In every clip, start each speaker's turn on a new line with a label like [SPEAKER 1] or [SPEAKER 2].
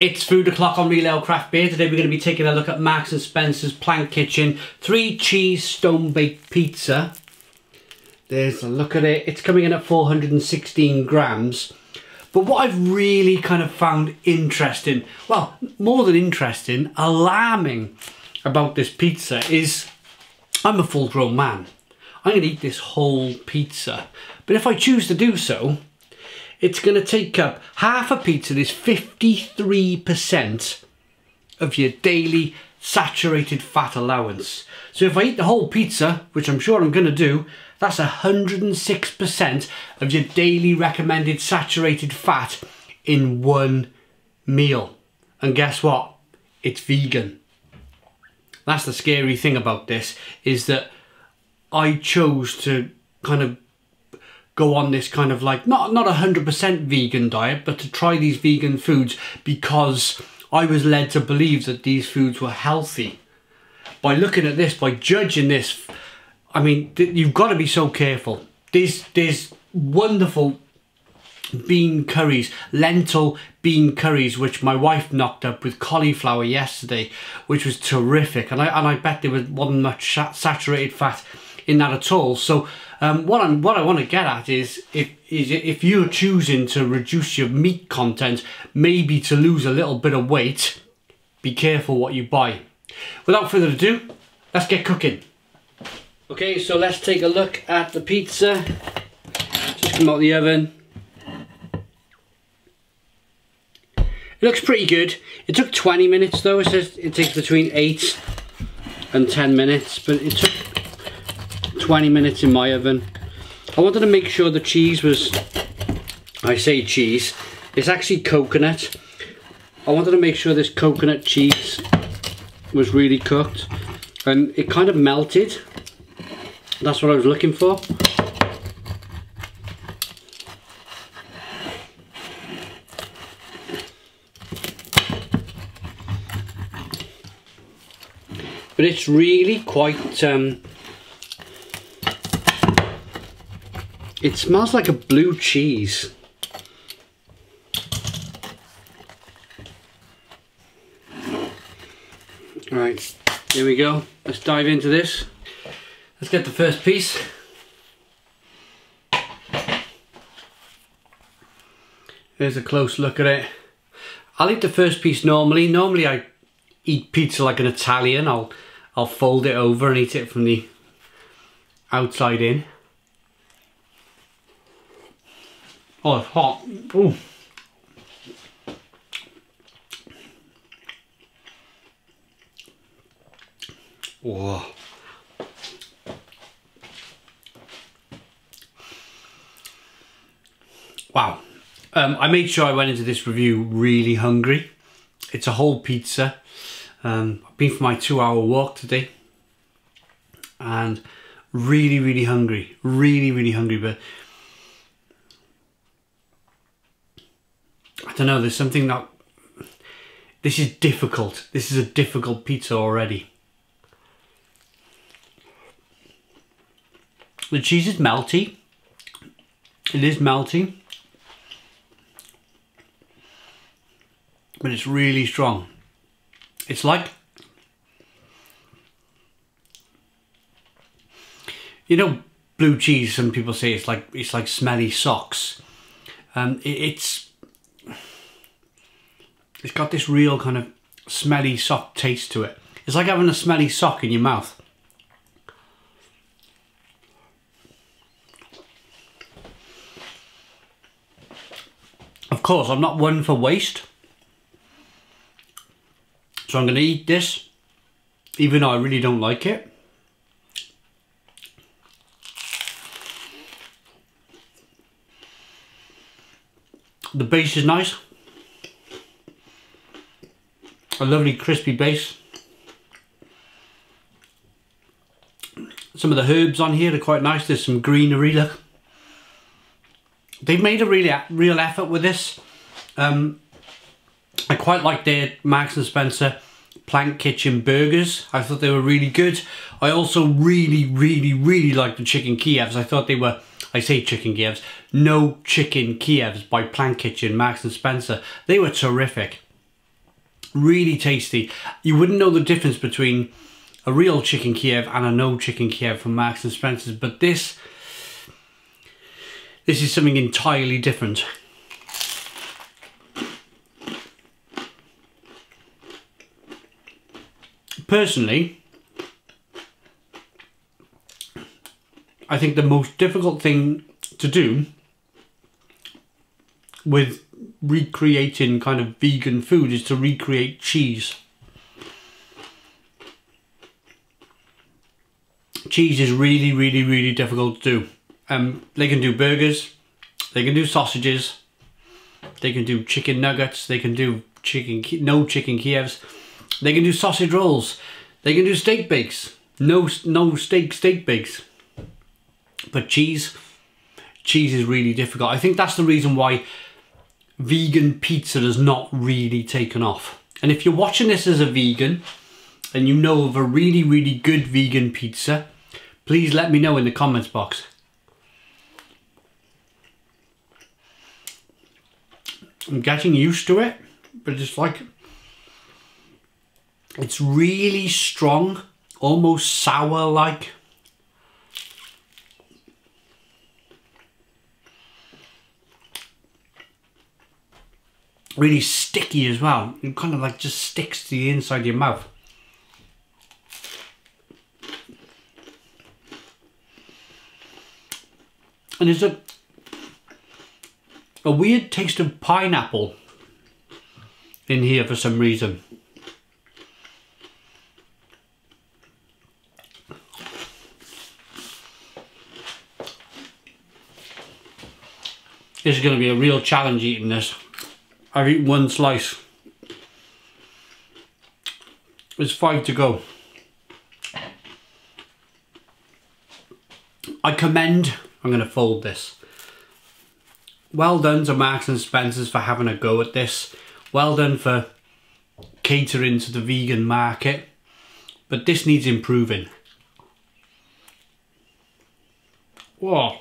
[SPEAKER 1] It's food o'clock on Real Ale Craft Beer. Today we're going to be taking a look at Marks and Spencer's Plant Kitchen three cheese stone baked pizza. There's a look at it. It's coming in at 416 grams. But what I've really kind of found interesting, well, more than interesting, alarming about this pizza is I'm a full grown man. I'm going to eat this whole pizza. But if I choose to do so, it's going to take up half a pizza is 53% of your daily saturated fat allowance. So if I eat the whole pizza, which I'm sure I'm going to do, that's 106% of your daily recommended saturated fat in one meal. And guess what? It's vegan. That's the scary thing about this, is that I chose to kind of go on this kind of like not not a hundred percent vegan diet, but to try these vegan foods because I was led to believe that these foods were healthy. By looking at this, by judging this, I mean you've got to be so careful. There's there's wonderful bean curries, lentil bean curries, which my wife knocked up with cauliflower yesterday, which was terrific. And I and I bet there was wasn't much saturated fat in that at all. So um, what I'm what I want to get at is if is if you're choosing to reduce your meat content, maybe to lose a little bit of weight, be careful what you buy. Without further ado, let's get cooking. Okay, so let's take a look at the pizza. Just come out of the oven. It looks pretty good. It took 20 minutes though. It says it takes between 8 and 10 minutes, but it took 20 minutes in my oven. I wanted to make sure the cheese was, I say cheese, it's actually coconut. I wanted to make sure this coconut cheese was really cooked and it kind of melted. That's what I was looking for. But it's really quite um, It smells like a blue cheese. Alright, here we go. Let's dive into this. Let's get the first piece. Here's a close look at it. I'll eat the first piece normally. Normally I eat pizza like an Italian. I'll I'll fold it over and eat it from the outside in. Oh, it's hot. Ooh. Whoa. Wow. Um, I made sure I went into this review really hungry. It's a whole pizza. Um, I've been for my two hour walk today and really, really hungry. Really, really hungry. But don't know, there's something that... This is difficult. This is a difficult pizza already. The cheese is melty. It is melty. But it's really strong. It's like... You know, blue cheese, some people say it's like it's like smelly socks. Um, it, it's it's got this real kind of smelly sock taste to it. It's like having a smelly sock in your mouth. Of course, I'm not one for waste. So I'm going to eat this, even though I really don't like it. The base is nice a lovely crispy base. Some of the herbs on here are quite nice. There's some greenery, look. They've made a really real effort with this. Um, I quite like their Marks & Spencer Plant Kitchen burgers. I thought they were really good. I also really, really, really like the chicken Kievs. I thought they were, I say chicken Kievs, no chicken Kievs by Plant Kitchen, Marks & Spencer. They were terrific. Really tasty. You wouldn't know the difference between a real chicken Kiev and a no chicken Kiev from Marks and Spencer's, but this this is something entirely different. Personally, I think the most difficult thing to do with recreating kind of vegan food is to recreate cheese. Cheese is really, really, really difficult to do. Um, they can do burgers, they can do sausages, they can do chicken nuggets, they can do chicken, no chicken Kievs, they can do sausage rolls, they can do steak bakes, no, no steak steak bakes. But cheese, cheese is really difficult. I think that's the reason why vegan pizza has not really taken off. And if you're watching this as a vegan and you know of a really, really good vegan pizza, please let me know in the comments box. I'm getting used to it, but it's like, it's really strong, almost sour really sticky as well. It kind of like just sticks to the inside of your mouth. And there's a a weird taste of pineapple in here for some reason. This is going to be a real challenge eating this. I've eaten one slice. There's five to go. I commend, I'm going to fold this. Well done to Marks and Spencer's for having a go at this. Well done for catering to the vegan market. But this needs improving. Whoa.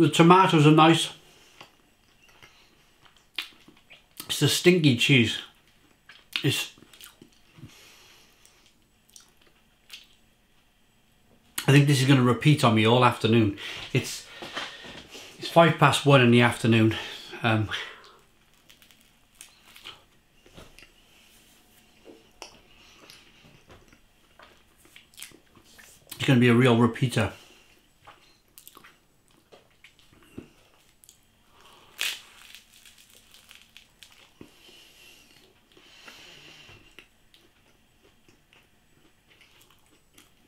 [SPEAKER 1] The tomatoes are nice. It's a stinky cheese. It's I think this is going to repeat on me all afternoon. It's it's five past one in the afternoon. Um, it's going to be a real repeater.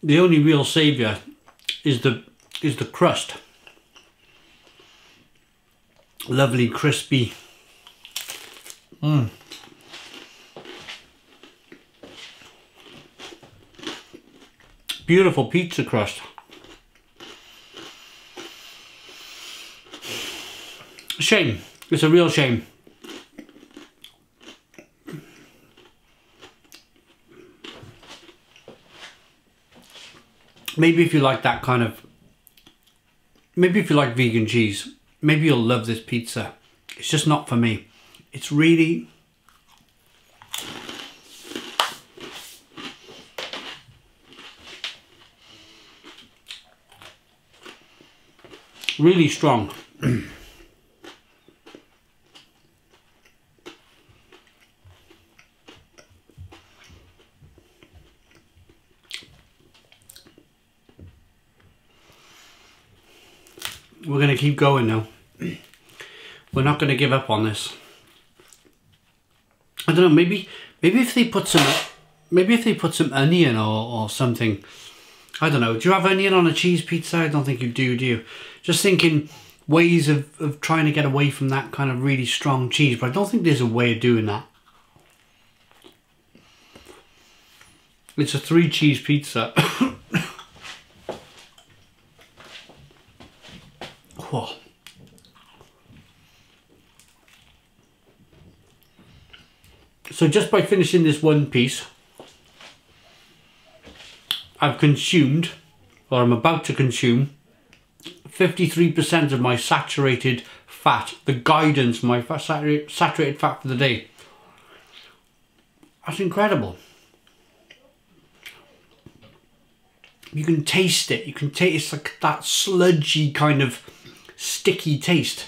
[SPEAKER 1] The only real saviour is the is the crust. Lovely crispy. Mm. Beautiful pizza crust. Shame. It's a real shame. Maybe if you like that kind of maybe if you like vegan cheese maybe you'll love this pizza. It's just not for me. It's really really strong we're going to keep going now. We're not going to give up on this. I don't know, maybe maybe if they put some maybe if they put some onion or, or something. I don't know. Do you have onion on a cheese pizza? I don't think you do, do you? Just thinking ways of, of trying to get away from that kind of really strong cheese, but I don't think there's a way of doing that. It's a three cheese pizza. Whoa. So just by finishing this one piece, I've consumed, or I'm about to consume, 53% of my saturated fat, the guidance, my saturated fat for the day. That's incredible. You can taste it. You can taste like that sludgy kind of sticky taste.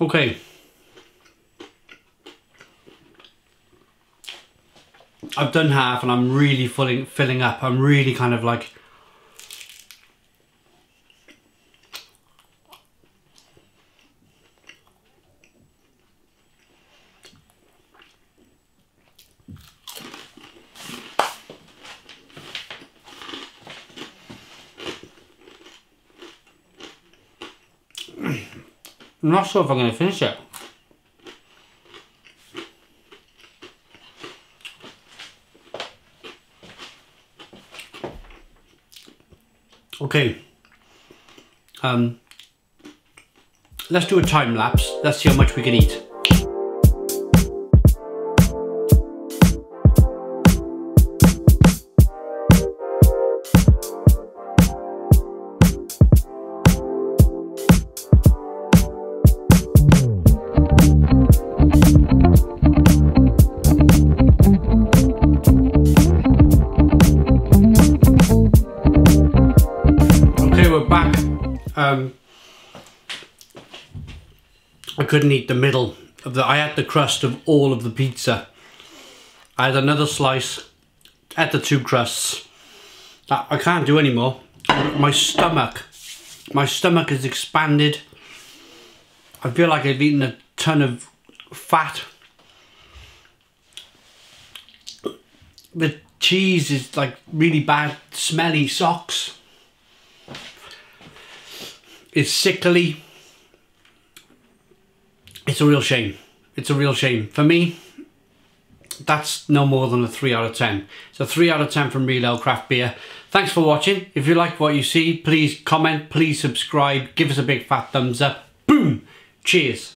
[SPEAKER 1] Okay. I've done half and I'm really filling filling up. I'm really kind of like I'm not sure if I'm going to finish it. Okay. Um, let's do a time lapse. Let's see how much we can eat. I couldn't eat the middle of the. I had the crust of all of the pizza. I had another slice, at the two crusts. I, I can't do anymore. My stomach, my stomach is expanded. I feel like I've eaten a ton of fat. The cheese is like really bad, smelly socks. It's sickly. It's a real shame. It's a real shame. For me, that's no more than a 3 out of 10. It's a 3 out of 10 from Real Ale Craft Beer. Thanks for watching. If you like what you see, please comment, please subscribe, give us a big fat thumbs up. Boom! Cheers.